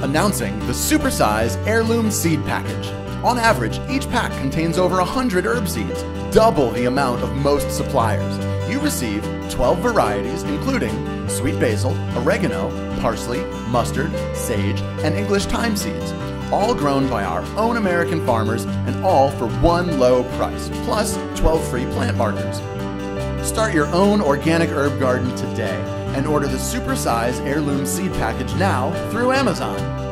Announcing the Supersize Heirloom Seed Package. On average, each pack contains over 100 herb seeds, double the amount of most suppliers. You receive 12 varieties, including sweet basil, oregano, parsley, mustard, sage, and English thyme seeds, all grown by our own American farmers and all for one low price, plus 12 free plant markers. Start your own organic herb garden today and order the supersize heirloom seed package now through Amazon.